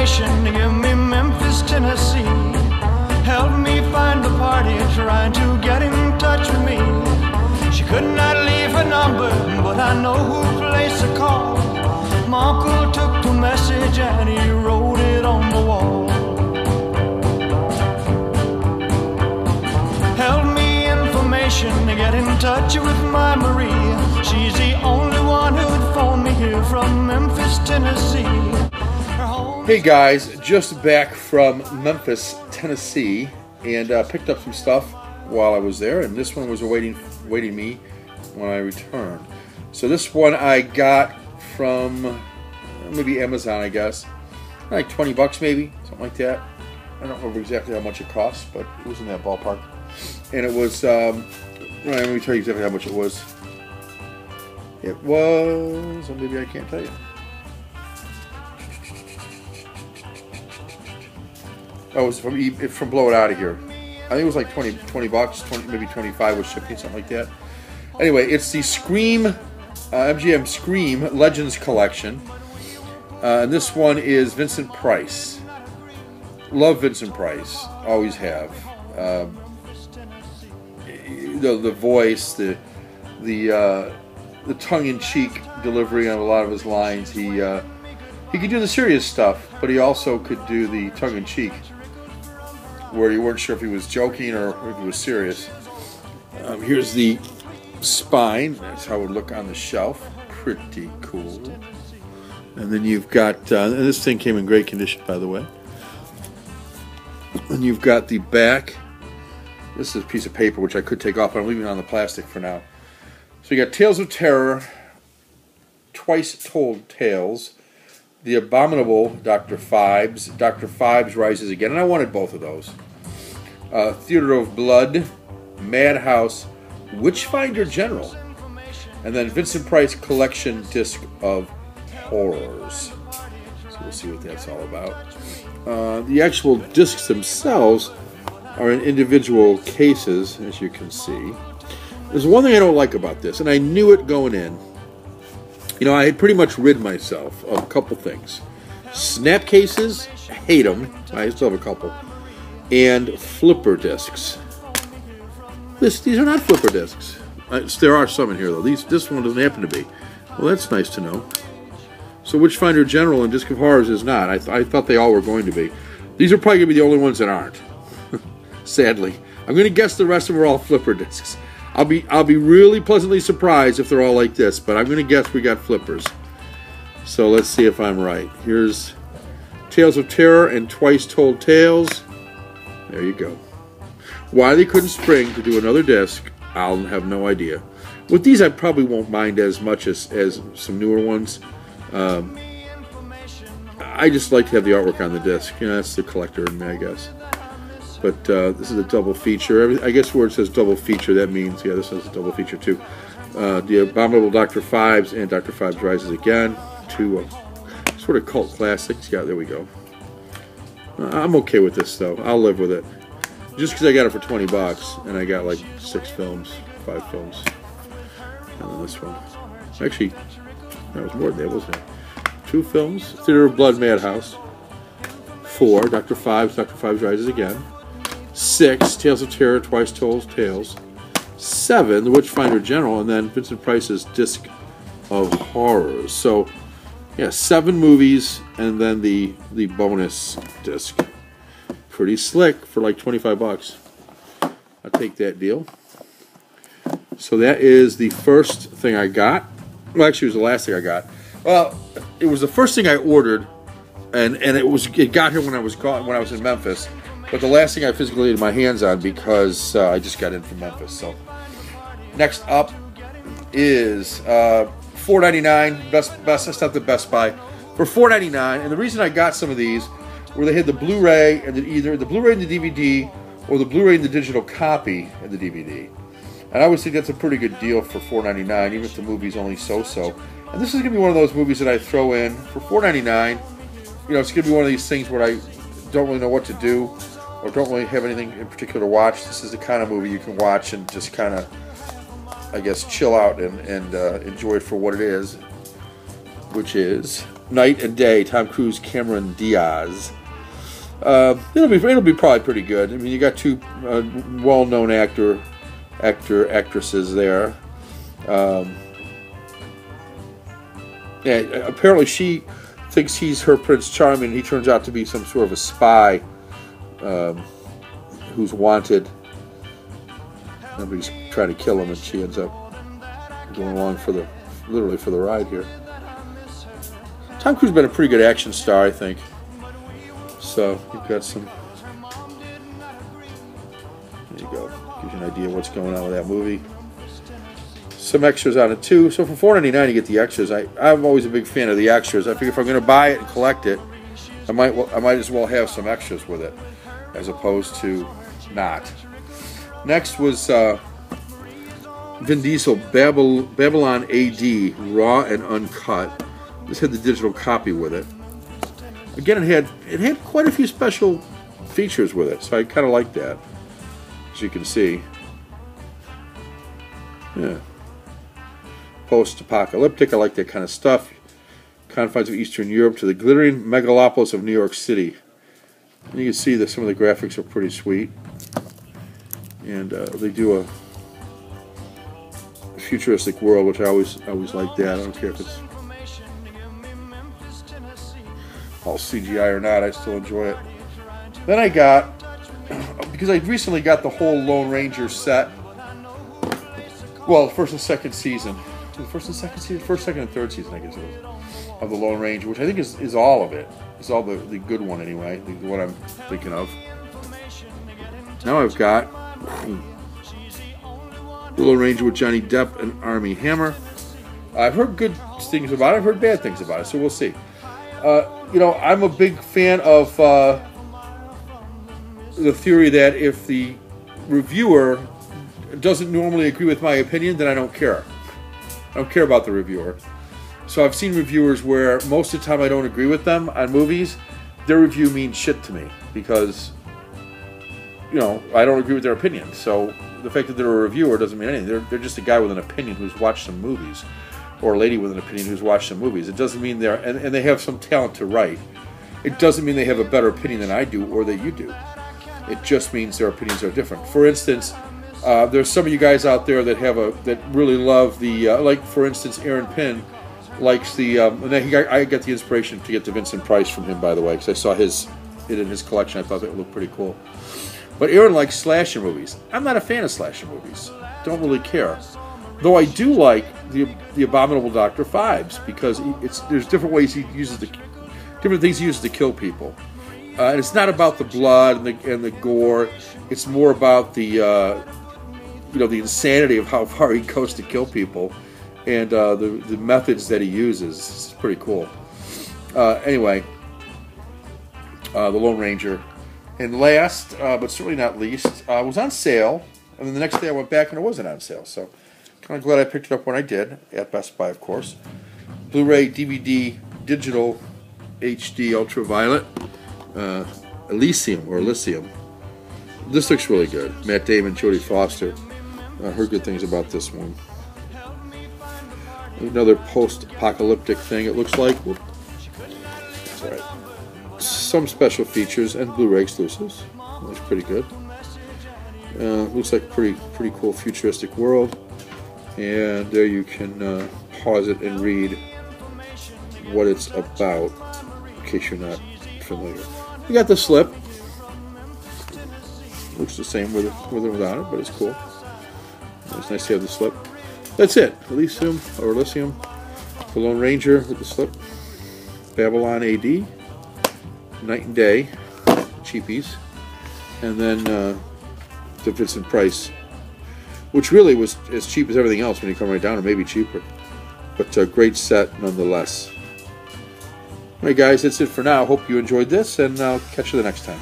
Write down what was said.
information give me Memphis, Tennessee. Help me find the party trying to get in touch with me. She could not leave her number, but I know who placed the call. My uncle took the message and he wrote it on the wall. Help me information to get in touch with my Marie. She's the only one who'd phone me here from Memphis, Tennessee. Hey guys, just back from Memphis, Tennessee, and uh, picked up some stuff while I was there, and this one was awaiting waiting me when I returned. So this one I got from uh, maybe Amazon, I guess, like twenty bucks maybe, something like that. I don't remember exactly how much it cost, but it was in that ballpark. And it was, um, let me tell you exactly how much it was. It was, or maybe I can't tell you. Oh, it was from It Out of Here. I think it was like 20, 20 bucks, 20, maybe 25 with shipping, something like that. Anyway, it's the Scream, uh, MGM Scream Legends Collection. Uh, and this one is Vincent Price. Love Vincent Price, always have. Um, the, the voice, the the uh, the tongue-in-cheek delivery on a lot of his lines. He uh, he could do the serious stuff, but he also could do the tongue-in-cheek, where you weren't sure if he was joking or if he was serious. Um, here's the spine. That's how it would look on the shelf. Pretty cool. And then you've got, uh, and this thing came in great condition, by the way. And you've got the back. This is a piece of paper which I could take off, but I'm leaving it on the plastic for now. So you got Tales of Terror, Twice Told Tales, The Abominable Dr. Phibes, Dr. Phibes Rises Again, and I wanted both of those. Uh, Theater of Blood, Madhouse, Witchfinder General, and then Vincent Price Collection Disc of Horrors. So we'll see what that's all about. Uh, the actual discs themselves are in individual cases, as you can see. There's one thing I don't like about this, and I knew it going in. You know, I had pretty much rid myself of a couple things. Snap cases, hate them. I still have a couple. And flipper discs. This, these are not flipper discs. Uh, there are some in here though. These, this one doesn't happen to be. Well, that's nice to know. So Witchfinder General and Disc of Horrors is not. I, th- I thought they all were going to be. These are probably going to be the only ones that aren't. Sadly, I'm going to guess the rest of them are all flipper discs. I'll be I'll be really pleasantly surprised if they're all like this, but I'm going to guess we got flippers. So let's see if I'm right. Here's Tales of Terror and Twice Told Tales. There you go. Why they couldn't spring to do another disc, I'll have no idea. With these, I probably won't mind as much as, as some newer ones. Um, I just like to have the artwork on the disc. You know, that's the collector in me, I guess. But uh, this is a double feature. I guess where it says double feature, that means, yeah, this is a double feature too. Uh, the Abominable Dr. Phibes and Dr. Phibes Rises Again. Two sort of cult classics. Yeah, there we go. I'm okay with this, though. I'll live with it. Just because I got it for 20 bucks, and I got like six films, five films. And then this one. Actually, that was more than that, wasn't it? Two films Theater of Blood Madhouse. Four, Dr. Phibes, Dr. Phibes Rises Again. Six, Tales of Terror, Twice Told Tales. Seven, The Witchfinder General, and then Vincent Price's Disc of Horrors. So, yeah, seven movies, and then the the bonus disc. Pretty slick for like 25 bucks. I'll take that deal. So that is the first thing I got. Well, actually, it was the last thing I got. Well, it was the first thing I ordered, and and it was it got here when I was gone when I was in Memphis. But the last thing I physically laid my hands on because uh, I just got in from Memphis. So next up is uh, 4.99 best best I stopped at Best Buy for 4.99, and the reason I got some of these were they had the Blu-ray and the, either the Blu-ray and the DVD or the Blu-ray and the digital copy and the DVD. And I always think that's a pretty good deal for $4.99, even if the movie's only so-so. And this is gonna be one of those movies that I throw in for $4.99. You know, it's gonna be one of these things where I don't really know what to do or don't really have anything in particular to watch. This is the kind of movie you can watch and just kind of, I guess, chill out and, and uh, enjoy it for what it is, which is Knight and Day, Tom Cruise, Cameron Diaz. Uh, it'll be it'll be probably pretty good. I mean, you got two uh, well-known actor actor actresses there. Um, yeah, apparently she thinks he's her Prince Charming. He turns out to be some sort of a spy um, who's wanted. Nobody's trying to kill him, and she ends up going along for the literally for the ride here. Tom Cruise has been a pretty good action star, I think. So you've got some. There you go. Gives you an idea what's going on with that movie. Some extras on it too. So for four ninety nine, you get the extras. I I'm always a big fan of the extras. I figure if I'm going to buy it and collect it, I might I might as well have some extras with it, as opposed to not. Next was uh, Vin Diesel Babylon AD Raw and Uncut. This had the digital copy with it. Again, it had it had quite a few special features with it, so I kind of like that. As you can see, yeah. Post-apocalyptic, I like that kind of stuff. Confines of Eastern Europe to the glittering megalopolis of New York City. And you can see that some of the graphics are pretty sweet, and uh, they do a futuristic world, which I always always like that. I don't care if it's all CGI or not, I still enjoy it. Then I got, because I recently got the whole Lone Ranger set. Well, first and second season. The first and second season? First, second, and third season, I guess it was. Of the Lone Ranger, which I think is, is all of it. It's all the, the good one, anyway. The, the one I'm thinking of. Now I've got Lone Ranger with Johnny Depp and Armie Hammer. I've heard good things about it. I've heard bad things about it, so we'll see. Uh, you know, I'm a big fan of uh, the theory that if the reviewer doesn't normally agree with my opinion, then I don't care. I don't care about the reviewer. So I've seen reviewers where most of the time I don't agree with them on movies. Their review means shit to me because, you know, I don't agree with their opinion. So the fact that they're a reviewer doesn't mean anything. They're, they're just a guy with an opinion who's watched some movies or a lady with an opinion who's watched some movies. It doesn't mean they're, and, and they have some talent to write. It doesn't mean they have a better opinion than I do or that you do. It just means their opinions are different. For instance, uh, there's some of you guys out there that have a that really love the uh, like for instance Aaron Pin likes the um, and he got, I got the inspiration to get the Vincent Price from him by the way because I saw his it in his collection I thought that looked pretty cool. But Aaron likes slasher movies. I'm not a fan of slasher movies. Don't really care. Though I do like the the Abominable Doctor Phibes because it's there's different ways he uses the different things he uses to kill people. Uh, and it's not about the blood and the, and the gore. It's more about the uh, you know the insanity of how far he goes to kill people and uh, the the methods that he uses. It's pretty cool. Uh, anyway, uh, the Lone Ranger, and last uh, but certainly not least, was on sale. And then the next day I went back and it wasn't on sale. So kind of glad I picked it up when I did at Best Buy, of course. Blu-ray, DVD, digital, HD, ultraviolet, uh, Elysium or Elysium. This looks really good. Matt Damon, Jodie Foster. I heard good things about this one. Another post-apocalyptic thing. It looks like. That's all right. Some special features and Blu-ray exclusives. Looks pretty good. Uh, looks like a pretty pretty cool futuristic world and there you can uh, pause it and read what it's about in case you're not familiar. You got the slip. Looks the same with it, with or without it, but it's cool. It's nice to have the slip. That's it. Elysium or Elysium. The Lone Ranger with the slip. Babylon AD. Knight and Day. Cheapies. And then uh, the Vincent Price which really was as cheap as everything else when you come right down, or maybe cheaper. But a great set nonetheless. All right, guys, that's it for now. Hope you enjoyed this, and I'll catch you the next time.